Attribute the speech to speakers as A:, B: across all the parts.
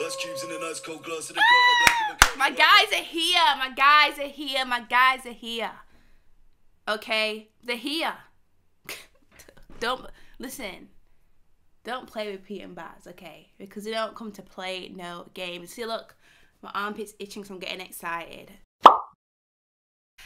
A: Cubes in cold the.
B: My guys are here. My guys are here. My guys are here. Okay, they're here. don't listen. Don't play with Pete and Bas, okay? Because they don't come to play no games. See, look, my armpit's itching, so I'm getting excited.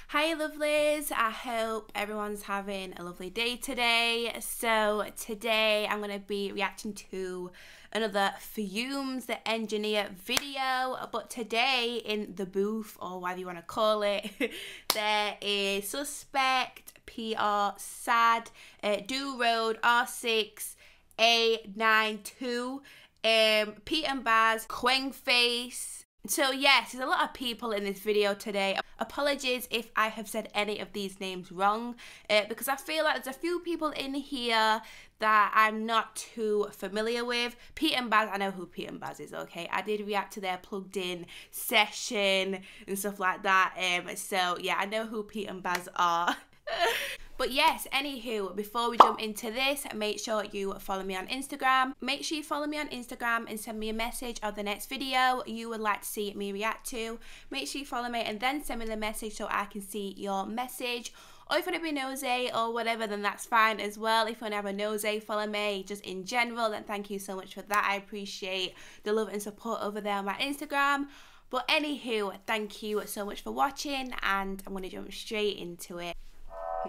B: Hi lovelies, I hope everyone's having a lovely day today. So today I'm going to be reacting to another Fumez the Engineer video. But today in the booth, or whatever you want to call it, there is Suspect, PR, Sad, uh, DoRoad, R6, A92, um, Pete and Bas, Quang Face, so yes, there's a lot of people in this video today. Apologies if I have said any of these names wrong, uh, because I feel like there's a few people in here that I'm not too familiar with. Pete and Bas, I know who Pete and Bas is, okay? I did react to their plugged in session and stuff like that. Um, so yeah, I know who Pete and Bas are. But yes, anywho, before we jump into this, make sure you follow me on Instagram. Make sure you follow me on Instagram and send me a message of the next video you would like to see me react to. Make sure you follow me and then send me the message so I can see your message. Or if you want to be nosy or whatever, then that's fine as well. If you want to have a nosy, follow me just in general, then thank you so much for that. I appreciate the love and support over there on my Instagram. But anywho, thank you so much for watching and I'm going to jump straight into it.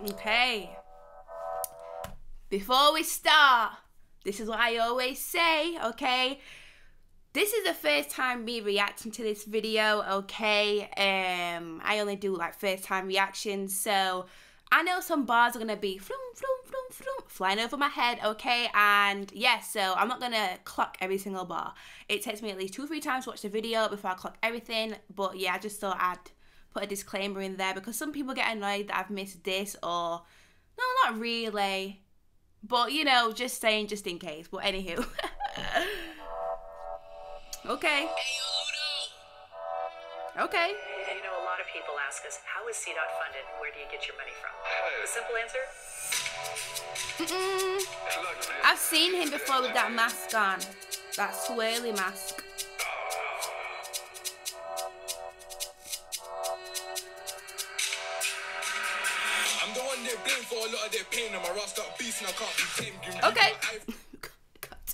B: Okay. Before we start, this is what I always say, okay? This is the first time me reacting to this video, okay? Um, I only do like first time reactions, so I know some bars are gonna be floom, floom, floom, floom, flying over my head, okay? And yes, yeah, so I'm not gonna clock every single bar. It takes me at least two, three times to watch the video before I clock everything, but yeah, I just thought I'd put a disclaimer in there because some people get annoyed that I've missed this or no, not really. But you know, just saying just in case. But anywho. okay. Okay.
C: You know, a lot of people ask us, how is CDOT funded and where do you get your money from? The simple answer?
B: Mm -mm. I've seen him before with that mask on. That swirly mask. Okay.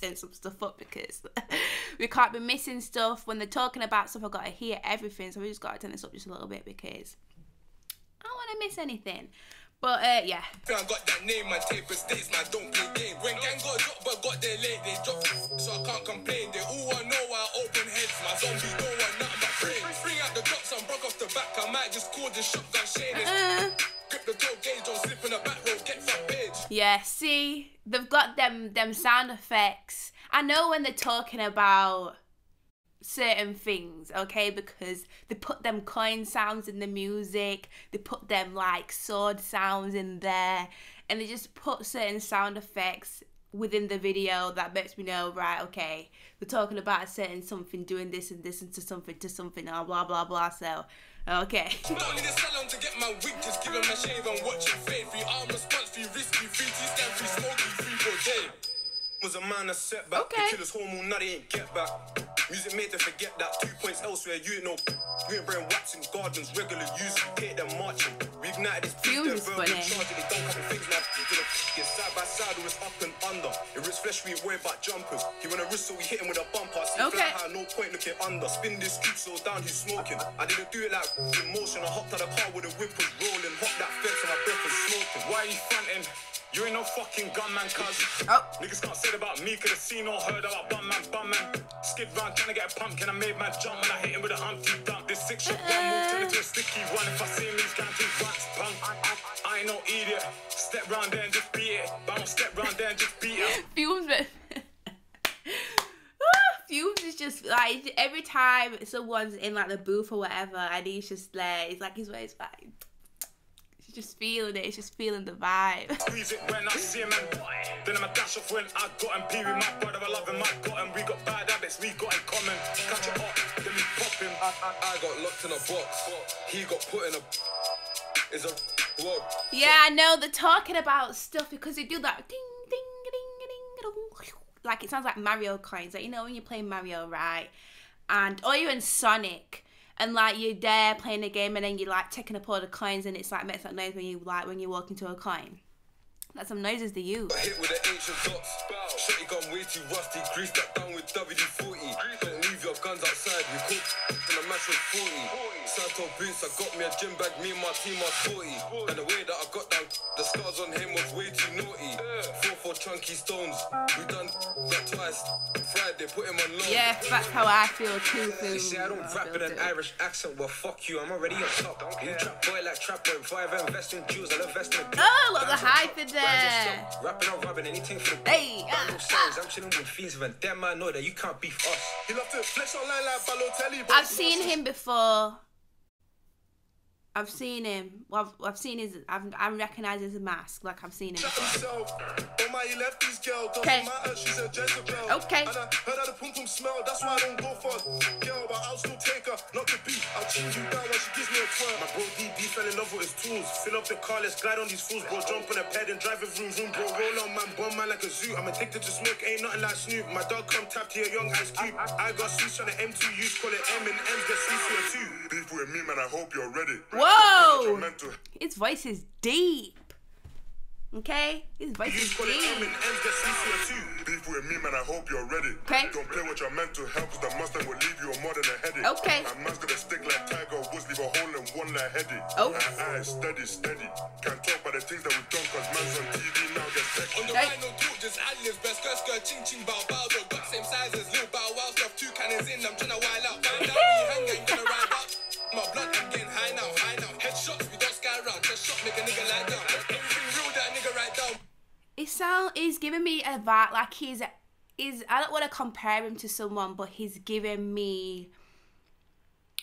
B: Turn some stuff up because we can't be missing stuff when they're talking about stuff. I've got to hear everything, so we just got to turn this up just a little bit because I don't want to miss anything. But uh, yeah. I got that name, my states, man, don't play game. When gang got dropped, but got there late, they dropped. So I can't complain. They all want know I open heads. My zombie don't want nothing but brains. Bring out the drops, broke off the back. I might just call the shotgun shade. Uh-uh. Grip the toe gauge, don't slip in the back road, get fat page. Yeah, see, they've got them them sound effects. I know when they're talking about certain things, okay, because they put them coin sounds in the music, they put them like sword sounds in there, and they just put certain sound effects within the video that makes me know, right, okay, we're talking about a certain something doing this and this into something to something, blah blah blah blah. So Okay. Don't need a salon to get my wig, just give him a shave and watch it fade. Free arm response, free risky, free T-stand, free smoky, free for day. Was a man a setback, okay. The killer's hormone, now they ain't get back. Music made to forget that. Two points elsewhere, you ain't know. We ain't brain waxing gardens, regular use, hate them marching. We ignited this beat, they're verbal charging. They don't couple things now. Get side by side, or it's up and under. If it's flesh, we ain't worried about jumpers. He want a wrist, so we hit him with a bumper. See okay. fly high, no point looking under. Spin this scoop so down, he's smoking. I didn't do it like emotion. I hopped out the car with the whip was rolling. Hop that fence, and my breath was smoking. Why are you fronting? You ain't no fucking gunman, cuz. Oh. Niggas can't say about me, could've seen or heard about bum man, bum man. Skid round, trying to get a pumpkin, I made my jump when I hit him with a humpty dump. This six shot one move, turn into a sticky one. If I see him, he's counting once, punk. I, I, I ain't no idiot. Step round there and just beat it. But step round there and just beat it. Fumez, man. Ah, fumes is just like every time someone's in like the booth or whatever, and he's just there. It's like his way is fine just feeling it. It's just feeling the vibe. Squeeze it when I see him and then I'm a dash off when I got him. Pee with my brother, I love him, I got him. We got bad habits, we got in common. Catch it up, then we pop him. I, I, I got locked in a box. He got put in a. Is a blood. Yeah, I know they're talking about stuff because they do that ding ding ding ding ding. Like it sounds like Mario coins. Like you know when you play Mario, right? and oh, or even Sonic, and like you're there playing a game, and then you're like taking up all the coins, and it's like makes that noise when you like when you walk into a coin. That's some noises to use.
A: Hit with ancient gun way too rusty. Grease that down with WD-40. Don't leave your guns outside. We cook in a mash of 40. Santo boots, I got me a gym bag. Me and my team are 40. And the way that I got down, the scars on him was way too naughty. Four for chunky stones. We done that twice. Friday, put him on loan.
B: Yeah, that's how I feel too. Feel,
D: You see, I don't
B: I
D: rap
B: feel
D: with an. Irish accent. Well, fuck you, I'm already on top. You trap boy like trap boy. Before I invest in jewels, I'll invest in a
B: Oh, look the hype in
D: Brands
B: there.
D: of. Rapping or rubbing anything for the
B: Hey,
D: Bundle
B: ah,
D: sales, I'm chilling with fiends, and them man know that you can't beef us.
A: He love to flex online like Balotelli. but
B: I've seen him before. I've seen him. Well, I've, I've seen his. I've, I recognise his mask. Like I've seen him.
A: Shut
B: Before.
A: himself. Oh my, he left his girl. Doesn't
B: Okay.
A: matter, she's a Jezebel.
B: Okay.
A: And I heard how the pum pum smell. That's why I don't go for girl, but I'll still take her. Not the beat. I'll choose you down when she gives me a twirl.
D: My bro DB fell in love with his tools. Fill up the car, let's glide on these fools, bro. Jump on a ped and drive it vroom vroom, bro. Roll on man, bomb man like a zoo. I'm addicted to smoke, ain't nothing like Snoop. My dog come tap to your young ice cube. I got sweets on the M2, use call it M and M's get sweets to a two.
A: Beef with me, man. I hope you're ready.
B: Whoa!
A: Mental.
B: His voice is deep. Okay, his voice
D: Use
B: is
D: call it M
B: deep.
D: and M's get sweets to a two.
A: Beef with me, man. I hope you're ready.
B: Okay.
A: Don't play with your mental health, 'cause the Mustang will leave you more than a headache.
B: Okay.
A: A man's gonna stick like Tiger Woods, leave a hole in one like headache.
B: Oh.
A: Aye, aye, steady, steady. Can't talk about the things that we've done, 'cause man's on TV now get sexy.
E: On the
B: Hey.
E: right, talk, just ad-libs, best skirt, skirt, ching, ching, bow, bow,
B: He's giving me a vibe like he's. Is I don't want to compare him to someone, but he's giving me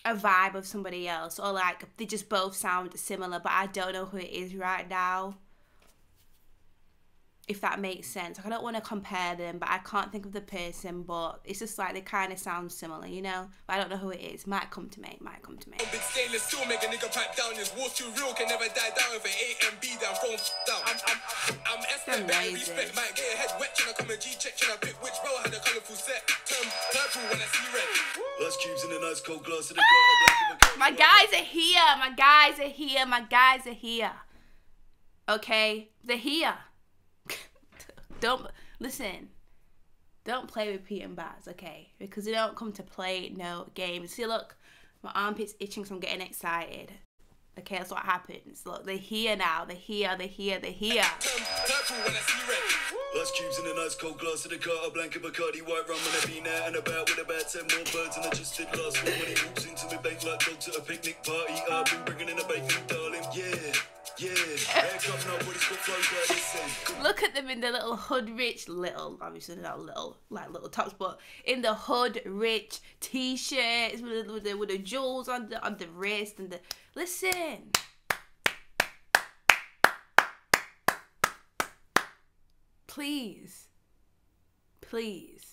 B: a vibe of somebody else, or like they just both sound similar, but I don't know who it is right now. If that makes sense, like, I don't want to compare them, but I can't think of the person. But it's just like they kind of sound similar, you know. But I don't know who it is. Might come to me. Might come to me.
E: Big stainless steel, make a nigga pipe down. This war's too real, can never die down. If an A and B down, throw 'em down. I'm, I'm, I'm expert, better
B: Amazing.
E: respect. Might get a head wet, tryna come a G check, tryna pick which bro had a colourful set. Turn purple when I see red.
A: Last cubes in a nice cold glass of the car, black in the car.
B: My guys are here. My guys are here. My guys are here. Okay, they're here. Don't listen. Don't play with Pete and Bas, okay? Because they don't come to play no games. See, look, my armpit's itching, so I'm getting excited. Okay, that's what happens. Look, they're here now. They're here. They're here. They're here.
E: Turn purple when I see
A: cubes in a nice cold glass of the car, a blanket Bacardi, white rum, and a bean out and about with about ten more birds, and I just did last one when he walks into me bank like dogs at a picnic party. I've been bringing in a bacon, darling. Yeah,
B: Look at them in the little hood rich little obviously not little like little tops but in the hood rich t-shirts with the, with the, with the jewels on the on the wrist and the listen. Please. Please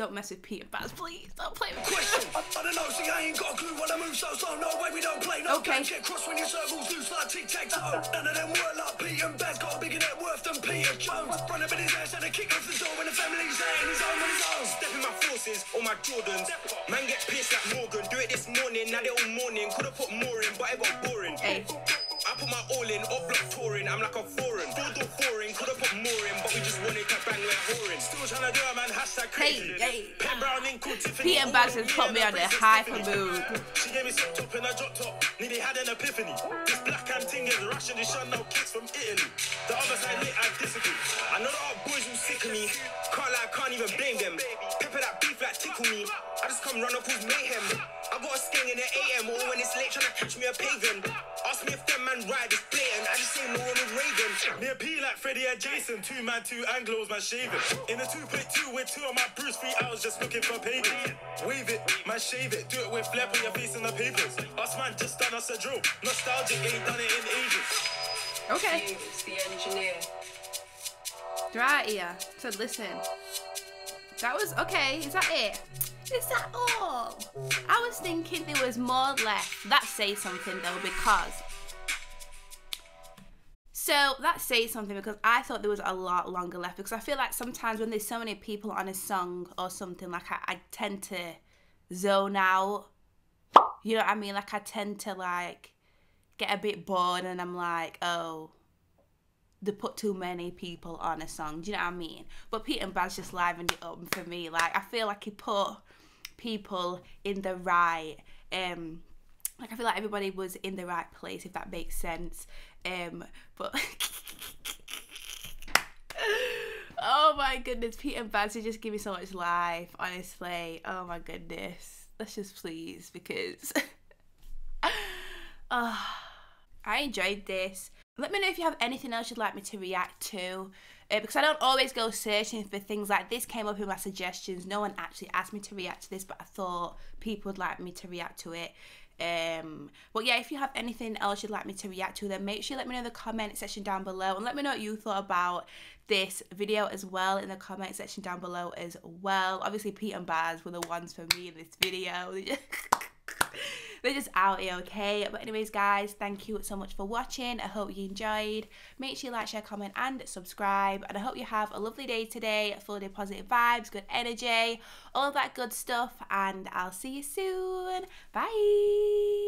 B: don't mess with Peter Bas please don't play with
F: Question. I, I don't know, see, I ain't got a clue what I move so so. No way we don't play. No
B: Okay.
F: games get crossed when your circles loose like tic tac toe. None of them work like Pete and Bas. Got a bigger net worth than Peter Jones. Run up in his ass and a kick off the door when the family's there and he's home on his own.
D: Step in my forces, all my Jordans. Man get pissed like Morgan. Do it this morning, now they all morning. Could've put more in, but it got boring.
B: Hey.
D: Put my all in, up block touring. I'm like a foreign. Four door foreign, could've put more in, but we just wanted to bang like whoring. Still trying to do it, man. Hashtag crazy.
B: Hey, hey.
D: Pen brown ink called Tiffany.
B: And has put me on a hyper mood
D: She gave me some top in a drop top. Nearly had an epiphany. This black and ting is Russian. This shot no kicks from Italy. The other side lit, I disagree. I know the other boys who sick of me. Can't lie, can't even blame them. Pepper that beef like tickle me. I just come run up with mayhem. I got a skeng in the AM or when it's late trying to catch me a pagan. Ask me if them man ride is blatant. I just say no one with Reagan. Me and P like Freddie and Jason. Two man, two Anglos, man shaving. In a two plate two with two of my Bruce three hours just looking for papers. Wave it, man shave it. Do it with flair, put your face in the papers. Us man just done us a drill. Nostalgic, ain't done it in ages.
B: okay
G: It's the engineer.
B: right here so listen that was okay is that it is that all i was thinking there was more left that says something though because so that says something because i thought there was a lot longer left because i feel like sometimes when there's so many people on a song or something like i, I tend to zone out. You know what I mean? Like I tend to like get a bit bored and I'm like, oh, they put too many people on a song. Do you know what I mean? But Pete and Bas just livened it up for me. Like I feel like he put people in the right um like I feel like everybody was in the right place if that makes sense. Um but Oh my goodness, Pete and Bas just give me so much life, honestly. Oh my goodness. Let's just please because oh, I enjoyed this. Let me know if you have anything else you'd like me to react to. Uh, because I don't always go searching for things like this came up in my suggestions. No one actually asked me to react to this, but I thought people would like me to react to it. Um, but yeah, if you have anything else you'd like me to react to, then make sure you let me know in the comment section down below and let me know what you thought about this video as well in the comment section down below as well. Obviously, Pete and Bas were the ones for me in this video. They're just out here, okay? But anyways, guys, thank you so much for watching. I hope you enjoyed. Make sure you like, share, comment, and subscribe. And I hope you have a lovely day today, full of positive vibes, good energy, all that good stuff. And I'll see you soon. Bye.